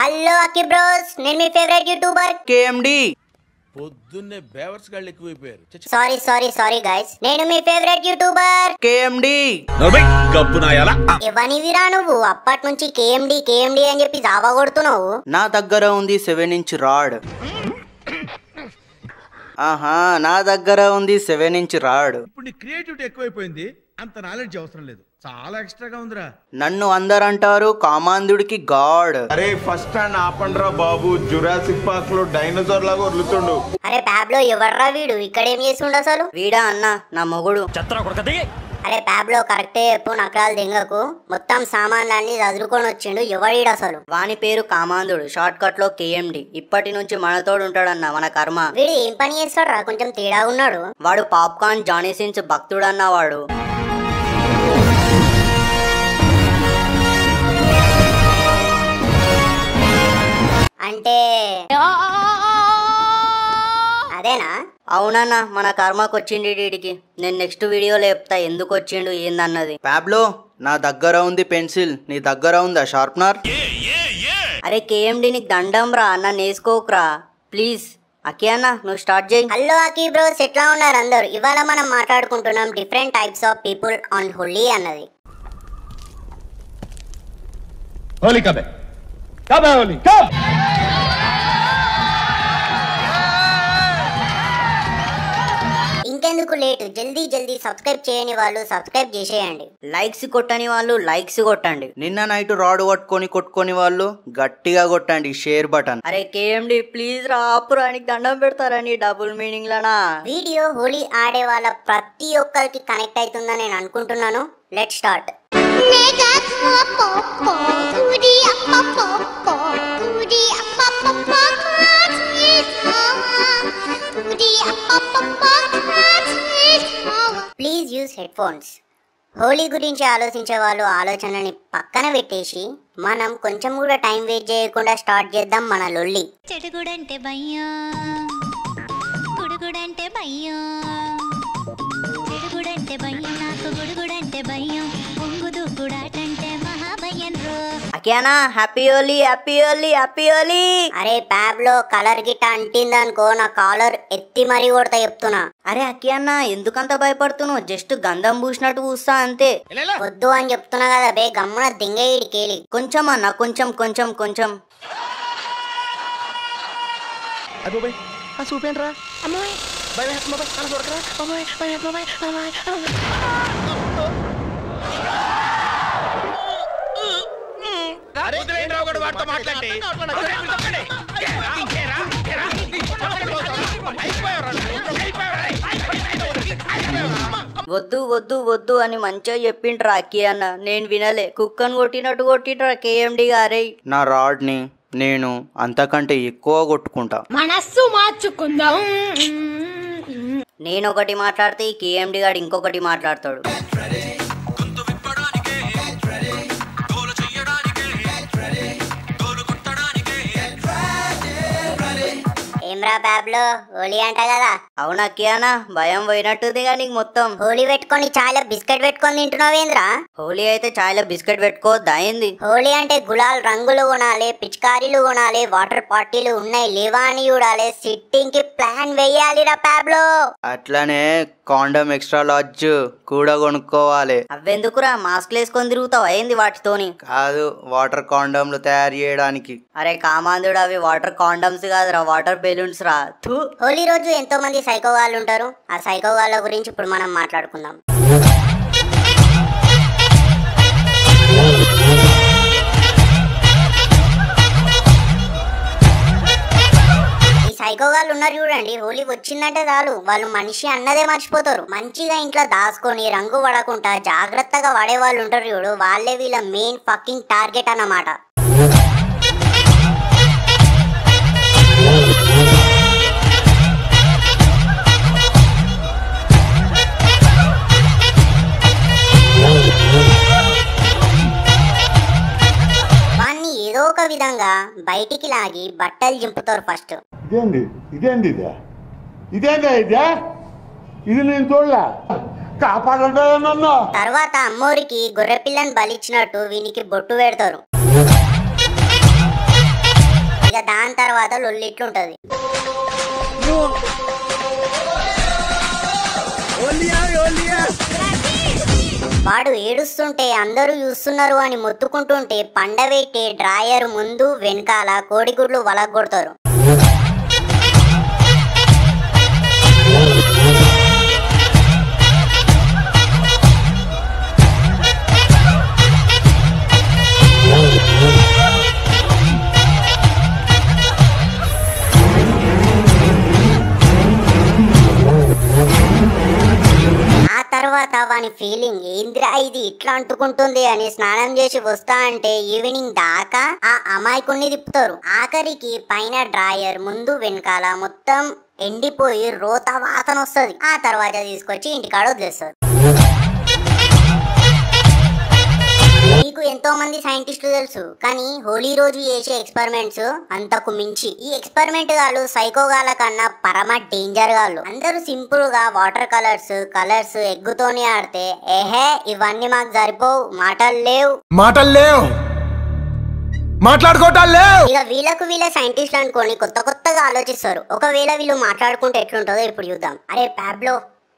Hello అక్కి bros నేను మీ favourite YouTuber KMD పొద్దున్నే బేవర్స్ గాళ్ళు ఎక్కువైపోయారు. సారీ సారీ సారీ గైస్ నేను మీ ఫేవరెట్ యూట్యూబర్ కేఎండి గబ్బు నాయాలా? ఎవనివిరా నువ్వు? అప్పటి నుంచి కేఎండి కేఎండి అని చెప్పి జావా కొడుతున్నావు. నా దగ్గర ఉంది సెవెన్ ఇంచ్ రాడ్ ఆహా నా దగ్గర ఉంది సెవెన్ ఇంచ్ రాడ్ ఇప్పుడు నీ క్రియేటివిటీ ఎక్కువైపోయింది. అంత నాలెడ్జ్ అవసరం లేదు. చాలా ఎక్స్ట్రాగా ఉందిరా. నన్ను అందరంటారు కామాంధుడికి గాడ్. అరే ఫస్ట్ స్టాండ్ ఆపండ్రా బాబు. జురాసిక్ పార్క్లో డైనోసార్ లాగా వదులుతుండు. అరే ప్యాబ్లో ఎవర్రా వీడు? ఇక్కడ ఏం చేస్తుండు అసలు? వీడా అన్న నా మొగుడు. అరే ప్యాబ్లో కరెక్టే చెప్పు నకరాలు దింగకు. మొత్తం సామాన్లన్నీ చదువుకొని వచ్చిండు ఎవడీడు అసలు? వాని పేరు కామాంధుడు షార్ట్ కట్లో కేఎండి ఇప్పటి నుంచి మనతోడు ఉంటాడన్న మన కర్మ. వీడు ఏం పని చేస్తాడు రా కొంచెం తేడా ఉన్నాడు. వాడు పాప్కార్న్ జానీ సిన్స్ భక్తుడన్న వాడు అంటే అదేనా? అవునన్నా మన కర్మకు వచ్చిండి వీడికి. నేను నెక్స్ట్ వీడియోలో చెప్తా ఎందుకు వచ్చిండు ఏందన్నది. ప్యాబ్లో నా దగ్గర ఉంది పెన్సిల్. నీ దగ్గర ఉందా షార్ప్నర్? అరే కేఎండి నీకు దండం రా అన్న నేసుకోకరా ప్లీజ్. అకి అన్న నువ్వు స్టార్ట్ చేయి. హలో అకి బ్రోస్ ఎట్లా ఉన్నారు అందరు? ఇవాళ మనం మాట్లాడుకుంటున్నాం different types of people on Holi అన్నది. హోలీ కబే. కబే హోలీ. ఎందుకు లేట్? జల్దీ జల్దీ సబ్స్క్రైబ్ చేయని వాళ్ళు సబ్స్క్రైబ్ చేసేయండి. లైక్స్ కొట్టని వాళ్ళు లైక్స్ కొట్టండి. నిన్న నైట్ రాడ్ కొట్టుకొని కొట్టుకొని వాళ్ళు గట్టిగా కొట్టండి షేర్ బటన్. అరే కేఎండి ప్లీజ్ రాపురానికి దండం పెడతారని డబుల్ మీనింగ్ లనా వీడియో హోలీ ఆడే వాళ్ళ ప్రతి ఒక్కరికి కనెక్ట్ అవుతుందని నేను అనుకుంటున్నాను. Let start Booty please use headphones. Holi గురించి ఆలోచించే వాళ్ళు ఆలోచనని పక్కన పెట్టేసి మనం కొంచెం కూడా టైం వేస్ట్ చేయకుండా స్టార్ట్ చేద్దాం మన లొల్లి. చెడుగుడంటే భయ్యా గుడుగుడంటే భయ్యా చెడుగుడంటే భయ్యా నాకు గుడుగుడంటే భయం. అకేనా happy Holi happy Holi happy Holi అరే ప్యాబ్లో కలర్ గిట్ట అంటిందనుకో నా కాలర్ ఎత్తి మరీ కొడతా చెప్తున్నా. అరే అక్కి అన్న ఎందుకంత భయపడుతున్నావు? జస్ట్ గంధం పూసినట్టు పూస్తా అంతే. వద్దు అని చెప్తున్నా కదా బే గమ్మున దింగేయిడి కేలి. కొంచెం అన్న కొంచెం కొంచెం కొంచెం. వద్దు వద్దు వద్దు అని మంచిగా చెప్పిండ్రా అక్కి అన్న. నేను వినలే. కుక్కను కొట్టినట్టు కొట్టిండ్రా కేఎండి గారే. నా రాడ్ని నేను అంతకంటే ఎక్కువ కొట్టుకుంటా. మనస్సు మార్చుకుందాం. నేను ఒకటి మాట్లాడితే ఈ కేఎండి గాడు ఇంకొకటి మాట్లాడతాడు. ఏమ్రా ప్యాబ్లో హోలీ అంట కదా. అవునా అక్కియానా భయం పోయినట్టుంది కానీ మొత్తం. హోలీ పెట్టుకొని చాలా బిస్కెట్ పెట్టుకొని తింటున్నావేంద్రా హోలీ అయితే చాయలో బిస్కెట్ పెట్టుకోవద్దా అయింది హోలీ అంటే గులాల్ రంగులు కొనాలి పిచికారీలు కొనాలి వాటర్ పార్టీలు ఉన్నాయి లేవా అని చూడాలి. సిట్టింగ్కి ప్లాన్ వేయాలిరా ప్యాబ్లో అట్లనే కాండమ్ ఎక్స్ట్రా లార్జ్ కూడా కొనుక్కోవాలి. అవెందుకురా మాస్క్ వేసుకొని తిరుగుతావు? అయింది వాటితోని? కాదు వాటర్ కాండమ్లు తయారు చేయడానికి. అరే కామాందుడు అవి వాటర్ కాండమ్స్ కాదురా వాటర్ బెలూన్స్ రా. థూ. హోలీ రోజు ఎంతో మంది సైకో వాళ్ళు ఉంటారు. ఆ సైకో వాళ్ళ గురించి ఇప్పుడు మనం మాట్లాడుకుందాం. సైకో వాళ్ళు ఉన్నారు చూడండి. హోలీ వచ్చిందంటే చాలు. వాళ్ళు మనిషి అన్నదే మర్చిపోతారు. మంచిగా ఇంట్లో దాచుకొని రంగు పడకుండా జాగ్రత్తగా వాడే వాళ్ళు ఉంటారు చూడు. వాళ్ళే వీళ్ళ మెయిన్ ఫకింగ్ టార్గెట్ అన్నమాట. విధంగా బయటికి లాగి బట్టలు చింపుతారు ఫస్ట్. ఇదేంది? ఇదేంది ఇదే? ఇదేందా ఇదే? ఇది నేను చూడలే. నన్ను? తర్వాత అమ్మోరికి గొర్రె పిల్లని బలిచ్చినట్టు వీనికి బొట్టు పెడతారు. ఇక దాని తర్వాత లొల్లిట్లుంటది వాడు ఏడుస్తుంటే అందరూ చూస్తున్నారు అని మొత్తుకుంటుంటే పండబెట్టి డ్రాయర్ ముందు వెనకాల కోడిగుడ్లు వలగొడతారు. అని ఫీలింగ్ ఏంద్రా ఇది? ఇట్లా అంటుకుంటుంది అని స్నానం చేసి వస్తా అంటే ఈవినింగ్ దాకా ఆ అమాయకుణ్ణి తిప్పుతారు. ఆఖరికి పైన డ్రాయర్ ముందు వెనకాల మొత్తం ఎండిపోయి రోత వాసన వస్తుంది. ఆ తర్వాత తీసుకొచ్చి ఇంటికాడ వదిలేస్తారు. మీకు ఎంతో మంది సైంటిస్టులు తెలుసు కానీ హోలీ రోజు చేసే ఎక్స్పెరిమెంట్స్ అంతకు మించి. ఈ ఎక్స్పెరిమెంట్ గాళ్ళు సైకో గాళ్ళ కన్నా పరమ డేంజర్ గాళ్ళు. అందరూ సింపుల్గా వాటర్ కలర్స్ కలర్స్ ఎగ్గుతోనే ఆడితే ఏహే ఇవన్నీ మాకు సరిపోవు మాటలు లేవు. మాటలు లేవు. మాట్లాడుకోవటాలు ఇక వీళ్ళకు వీళ్ళ సైంటిస్టులు అనుకొని కొత్త కొత్తగా ఆలోచిస్తారు. ఒకవేళ వీళ్ళు మాట్లాడుకుంటే ఎట్లుంటుందో ఇప్పుడు చూద్దాం. అరే ప్యాబ్లో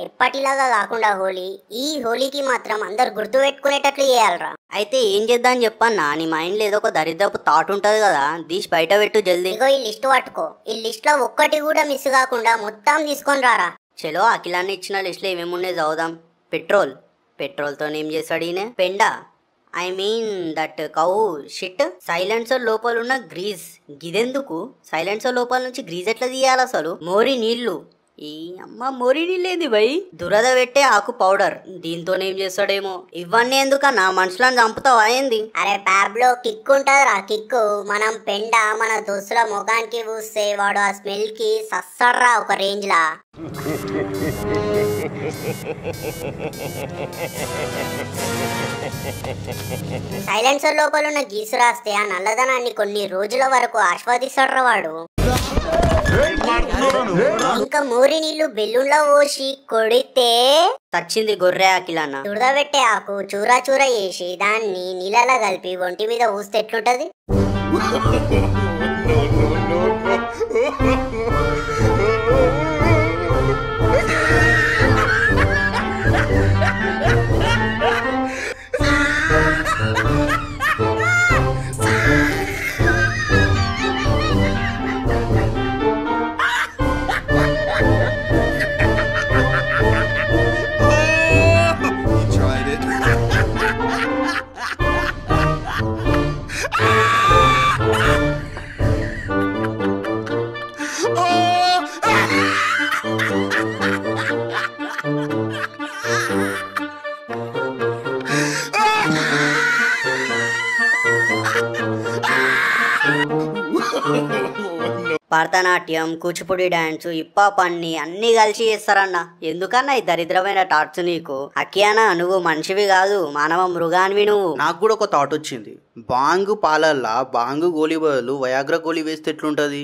ఎప్పటిలాగా కాకుండా హోలీ ఈ హోలీకి మాత్రం అందరు గుర్తు పెట్టుకునేటట్లు చేయాలరా. అయితే ఏం చేద్దాం చెప్పన్నా నీ మైండ్లో ఏదో ఒక దరిద్రపు థాట్ ఉంటది కదా తీసి బయట పెట్టు జల్దీ. ఇగో ఈ లిస్ట్ పట్టుకో. ఈ లిస్ట్లో ఒక్కటి కూడా మిస్ కాకుండా మొత్తం తీసుకొని రారా. చలో అఖిలాన్ని ఇచ్చిన లిస్ట్లో ఏమేమి ఉన్నాయి చదువుదాం. పెట్రోల్. పెట్రోల్తో ఏం చేస్తాడు ఈయన? పెండ. I mean that cow shit silencer లోపల ఉన్న గ్రీజ్ గిదెందుకు? సైలెన్సర్ లోపల నుంచి గ్రీజ్ ఎట్లా తీయాలి అసలు? మోరి నీళ్ళు ఈ అమ్మ మోరి నీళ్ళేంది బై. దురద పెట్టే ఆకు పౌడర్. దీంతో ఏం చేస్తాడేమో. ఇవన్నీ ఎందుకన్నా మనుషులను చంపుతావా ఏంది? అరే ప్యాబ్లో కిక్ ఉంటదిరా కిక్ మనం పెండ మన దోస్తుల ముఖానికి పూస్తే వాడు ఆ స్మెల్కి సస్సడ్రా ఒక రేంజ్ లా సైలెన్సర్ లోపల ఉన్న గీసు రాస్తే ఆ నల్లదనాన్ని కొన్ని రోజుల వరకు ఆస్వాదిస్తాడ్రా వాడు. ఇంకా మోరి నీళ్ళు బెలూన్లో పోసి కొడితే చచ్చింది గొర్రె అఖిలన్న. దురదబెట్టే ఆకు చూరా చూరా చేసి దాన్ని నీళ్ళలో కలిపి ఒంటి మీద ఊస్తే ఎట్లుంటది? భరతనాట్యం కూచిపూడి డాన్స్ హిప్పాప్ అన్ని అన్ని కలిసి చేస్తారన్న. ఎందుకన్నా ఈ దరిద్రమైన టార్చ్ నీకు? అకియానా నువ్వు మనిషివి కాదు మానవ మృగాన్వి నువ్వు. నాకు కూడా ఒక థాట్ వచ్చింది. బాంగు పాలల్లా బాంగు గోలీ బదులు వయాగ్ర గోలీ వేస్తే ఎట్లుంటది?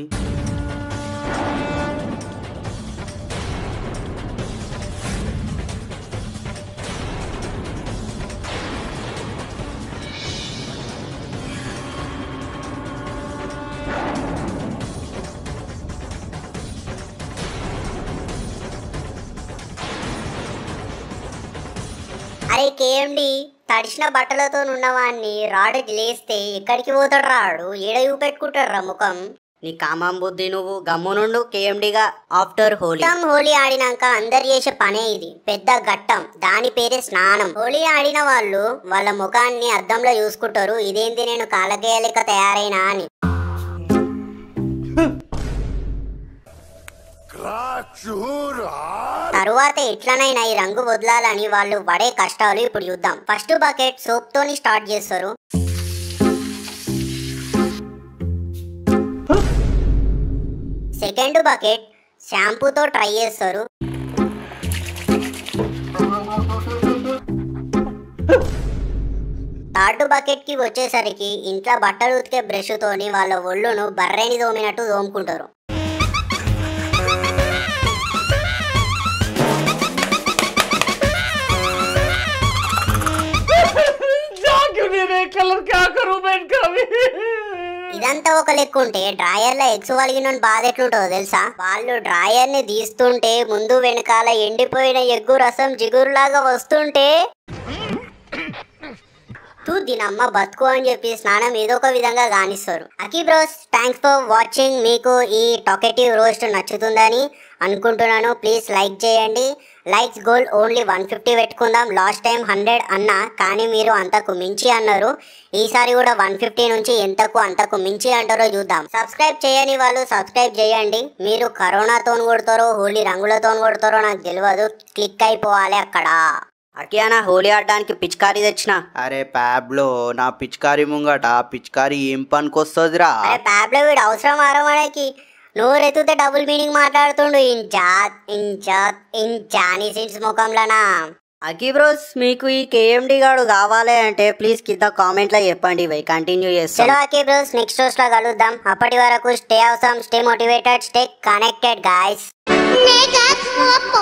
కేఎండి తడిసిన బట్టలతో ఉన్నవాన్ని రాడు లేస్తే ఎక్కడికి పోతాడు రాడు? ఏడ చూపెట్టుకుంటాడు రా ముఖం. నీ కామం బుద్ధి నువ్వు గమ్మునుండు కేఎండిగా ఆఫ్టర్ హోలీ. హోలీ ఆడినాక అందరు చేసే పనే ఇది. పెద్ద ఘట్టం. దాని పేరే స్నానం. హోలీ ఆడిన వాళ్ళు వాళ్ళ ముఖాన్ని అద్దంలో చూసుకుంటారు. ఇదేంటి నేను కాలకేయలేక తయారైనా అని. తరువాత ఎట్లనైనా ఈ రంగు వదలాలని వాళ్ళు పడే కష్టాలు ఇప్పుడు చూద్దాం. ఫస్ట్ బకెట్ సోప్ తోని స్టార్ట్ చేస్తారు. సెకండ్ బకెట్ షాంపూతో ట్రై చేస్తారు. థర్డ్ బకెట్కి వచ్చేసరికి ఇంట్లో బట్టలు ఉతికే బ్రష్తోని వాళ్ళ ఒళ్ళును బర్రెని దోమినట్టు దోముకుంటారు. ఇదంతా ఒక లెక్క ఉంటే డ్రాయర్లో ఎగ్స్ వలిగిన బాధ ఎట్లుంటుందో తెలుసా? వాళ్ళు డ్రాయర్ని తీస్తుంటే ముందు వెనకాల ఎండిపోయిన ఎగ్గు రసం జిగురులాగా వస్తుంటే తూ దీనమ్మ బతుకు అని చెప్పి స్నానం ఏదో ఒక విధంగా గానిస్తారు. అకీ బ్రోస్ థ్యాంక్స్ ఫర్ వాచింగ్ మీకు ఈ టాకెటివ్ రోస్ట్ నచ్చుతుందని అనుకుంటున్నాను. ప్లీజ్ లైక్ చేయండి. Likes goal only one fifty పెట్టుకుందాం. లాస్ట్ టైం హండ్రెడ్ అన్నా కానీ మీరు అంతకు మించి అన్నారు. ఈసారి కూడా వన్ ఫిఫ్టీ నుంచి ఎంతకు అంతకు మించి అంటారో చూద్దాం. సబ్స్క్రైబ్ చేయని వాళ్ళు సబ్స్క్రైబ్ చేయండి. మీరు కరోనాతో కొడతారో హోలీ రంగులతో కొడతారో నాకు తెలియదు క్లిక్ అయిపోవాలి అక్కడ. అకియానా హోలీ ఆడడానికి పిచికారీ తెచ్చిన. అరే ప్యాబ్లో నా పిచికారి ముంగట పిచికారి ఏం పనికొస్తుందిరా? అరే ప్యాబ్లో వీడు అవసరం ఆరమడానికి నోరెత్తుతే డబుల్ మీనింగ్ మాట్లాడుతుండు. ఇంచాత్ ఇంచాత్ ఇంచాని సీన్స్ ముఖంలోనా. అకిబ్రోస్ మీకు ఈ కేఎండి గాడు కావాలి అంటే ప్లీజ్ కింద కామెంట్లో చెప్పండి. ఇవి కంటిన్యూ చేస్తాను అకిబ్రోస్ నెక్స్ట్ షోస్లో కలుద్దాం. అప్పటి వరకు స్టే అవసరం stay motivated stay connected guys అప్ప